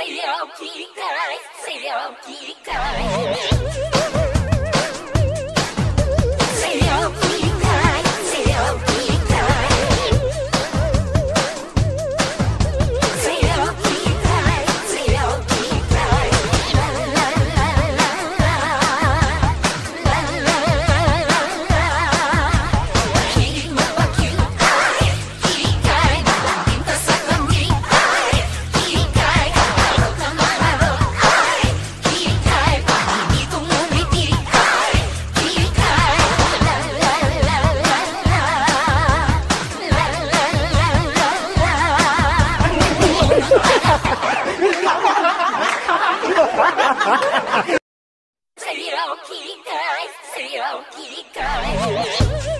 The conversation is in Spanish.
say your kitty guys, say. を切り返すよ切り返す